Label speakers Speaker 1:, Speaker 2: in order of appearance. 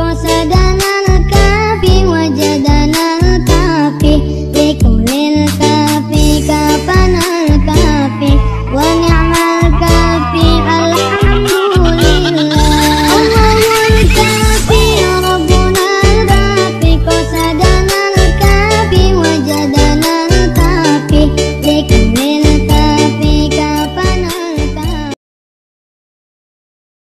Speaker 1: posso dar